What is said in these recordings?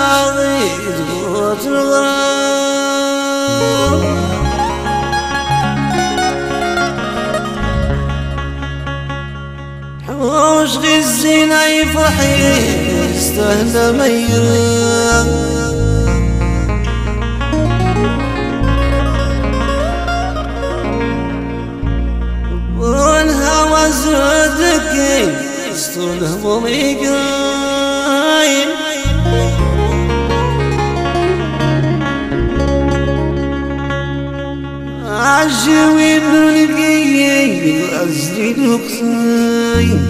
الشعيد وترغب حوش غزينا يفرحي يستهدى ميرا والهوى زودك يستون همومي قايم عجوي بلقي وأزري الوقتين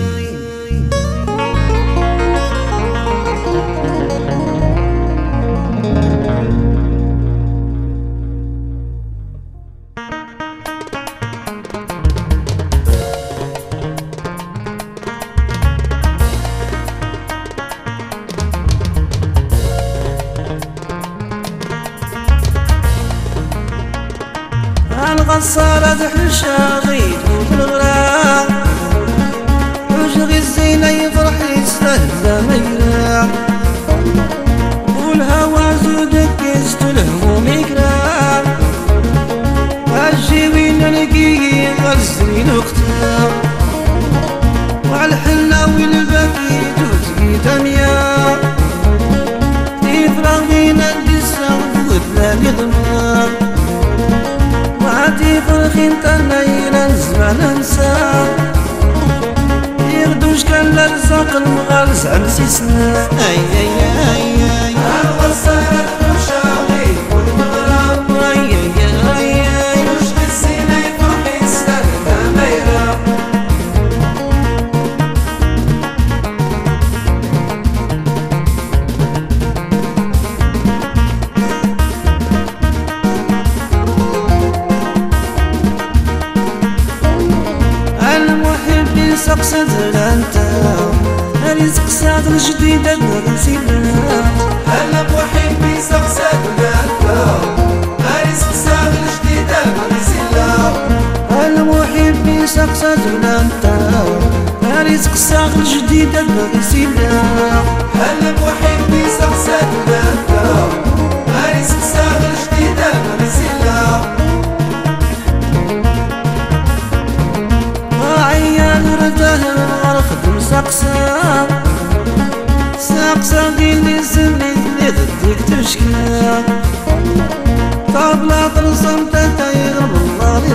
يغدوش كان لرزاق المغارس عن سيسنا أي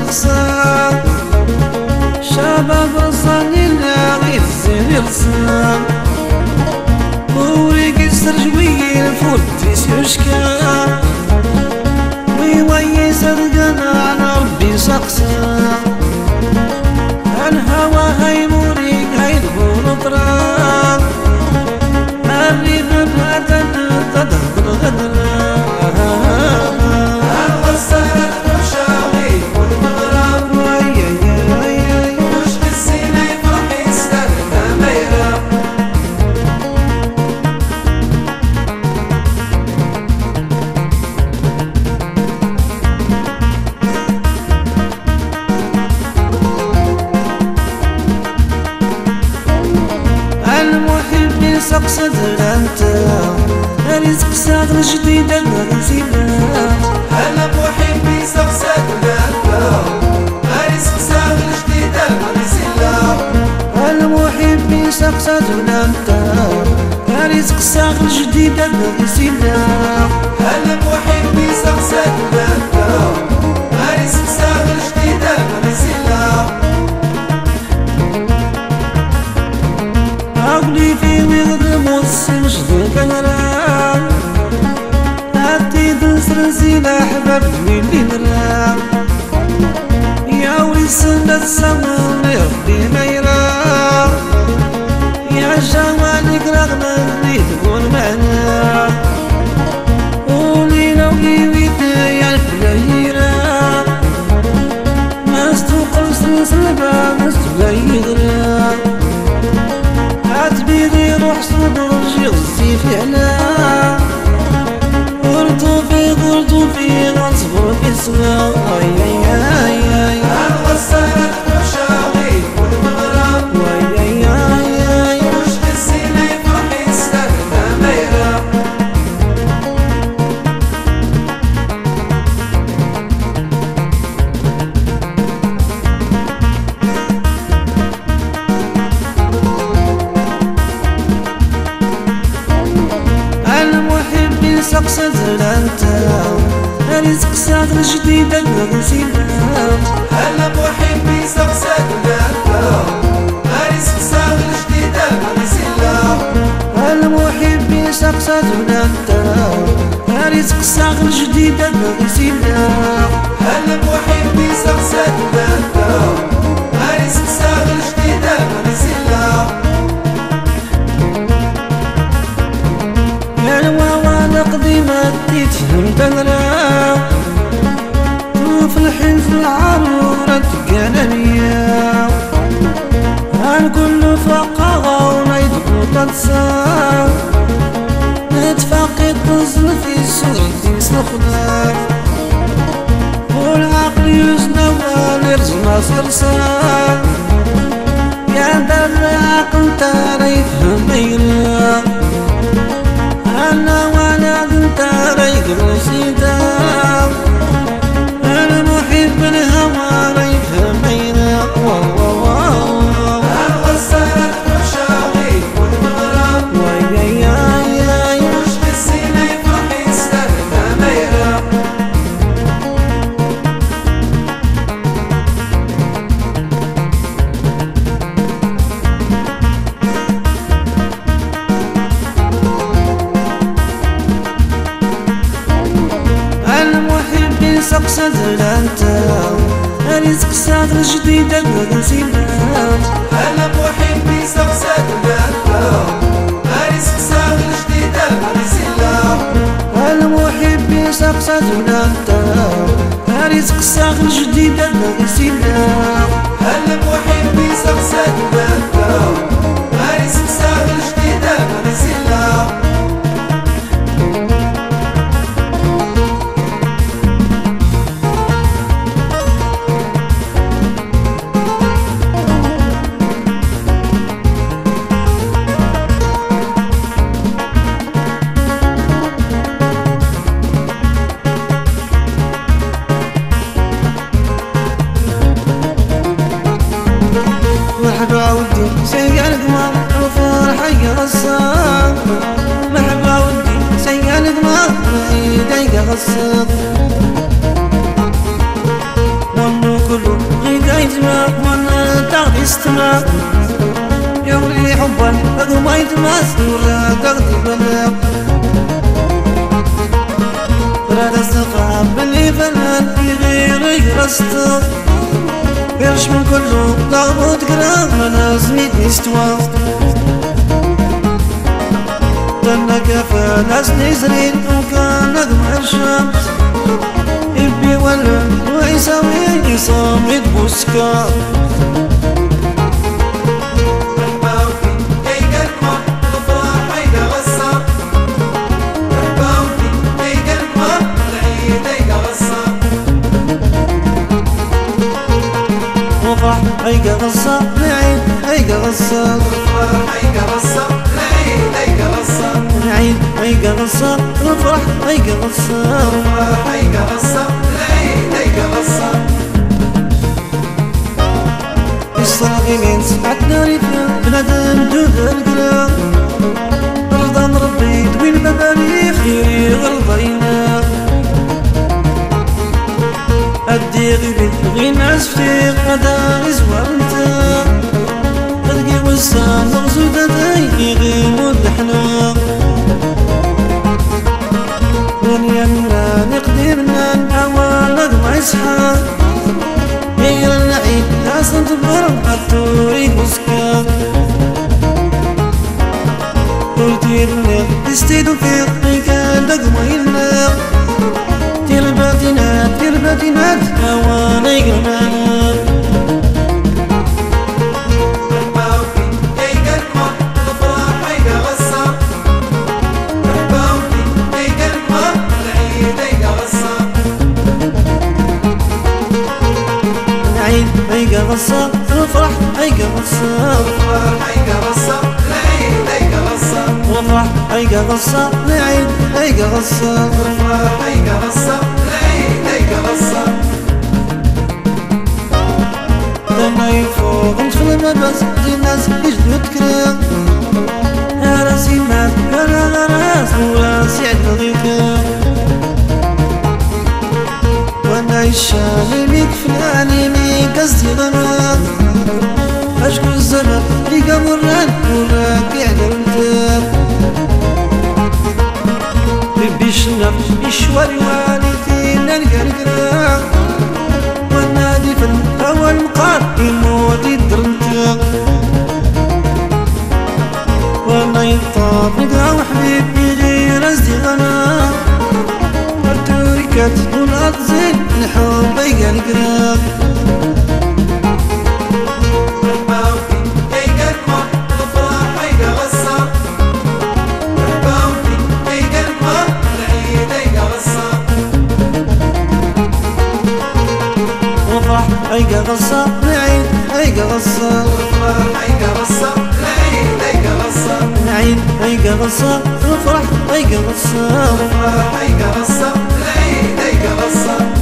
يرسم شباب رصاني اللي الزين يرسم وريق السرجوي الفول تيس يشكى ويويس رقنا على ربي سقسا. الهوى هيموريك هيدخل طراب الريف بهدد تدخل غدرا. الغسالة يسقسد انت رزق سعد الجديدة نسينا هلا بوحيد بيسقسد لانتا هارس قساد الجديدة بنسيلا عقلي في وغد موسم جدك نرى هاتي تنسر زينة حباب ويلي نرى يا ويسن السماء يرضي اللي تقول معنا قولي لو قيويت يا الفلايرة ما استوقف سلسلة ما استغيرها عتبيدي روح صدر علا قلتو في قلتو في غصبر في سقسى الجديدة نغسينا هلا محبي بغسيلا المحب سقسى زلانتا أنا سقسى الجديدة نغسينا هلا زلانتا رزق ساغر جديدة نسينا هلا محبي سقسات لانتا هارس قصاد الجديدة بغسيلا المحب سقسى زلانتا رزق ساغر جديدة نسينا هلا محبي سقسات لانتا هارس قصاد الجديدة بغسيلا مرحبا ما يتماس ولا تاغدي بلا راد استقام باللي فنان يغير يغرستر يرش من كله ضغط قرام أنا زميتني استوى دنا كفى ناس نزرين وكان نغم الشمس يبي ولا ويساوي يصامد بوسكا نعيد هيك غصة الفرح هيك غصة العيد هيك غصة نعيد هيك غصة الفرح هيك غصة الفرح هيك غصة العيد هيك غصة الصاغمين سمعتنا ريفنا بنادم دود القرا رضا ربي دوي المباني خيري غرضينا أدي غيبي غي ناس فتيق هذا غزوار انت مغزو داي غي مدحنا ونيا منا نقدي منا نحاول نضمع اسحاق هي النعيم ناس تبر عطوري مسكا قلتي لنا تستيدو في قيكا غصة نعيد أي غصة اي غصة نعيد اي غصة لما يفوض دي الناس يجد متكرر راسي مات أنا راس وراسي عند وأنا يشالي بيك فلاني ميك قصدي ضرر اشكو الزرق لي قمران وراك شنف يشوى الوالدين القرقرة. والنادي في الأول مقار يموت يدرنتق وأنا يطاب أو وحبيب غير أصدقنا والتركات والأطزين الحب يقرقرة يقصر نفرح اي قصر نفرح اي قصر العيد اي قصر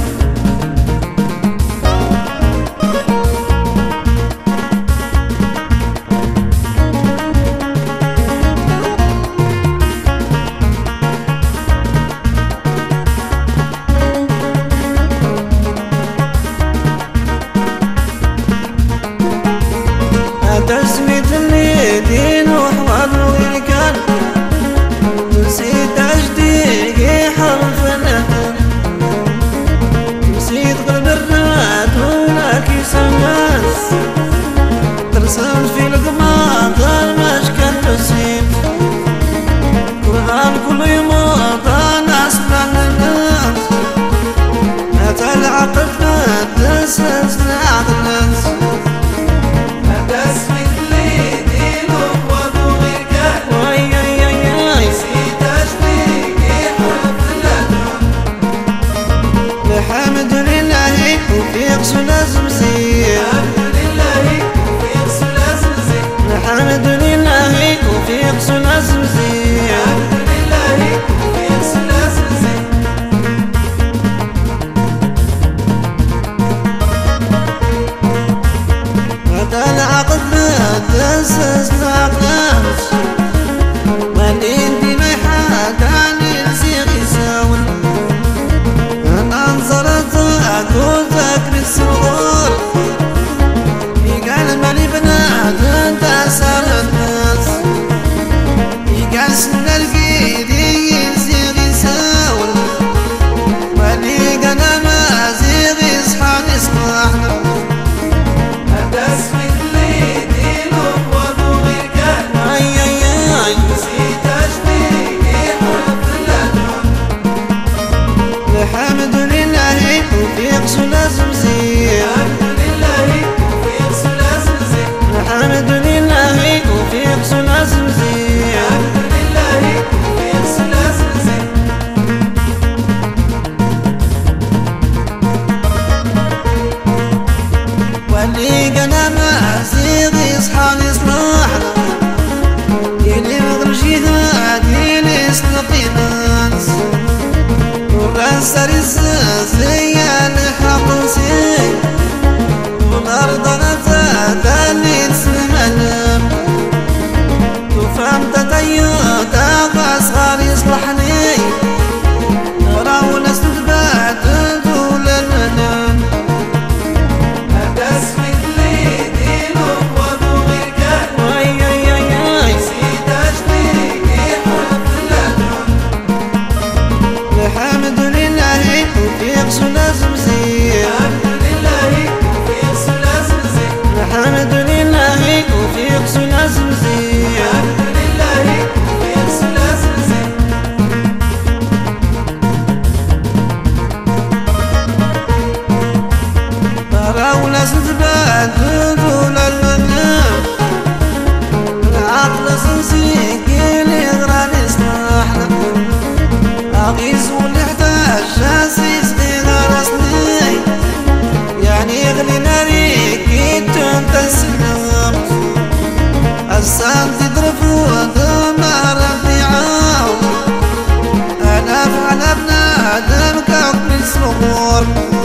so Thank you.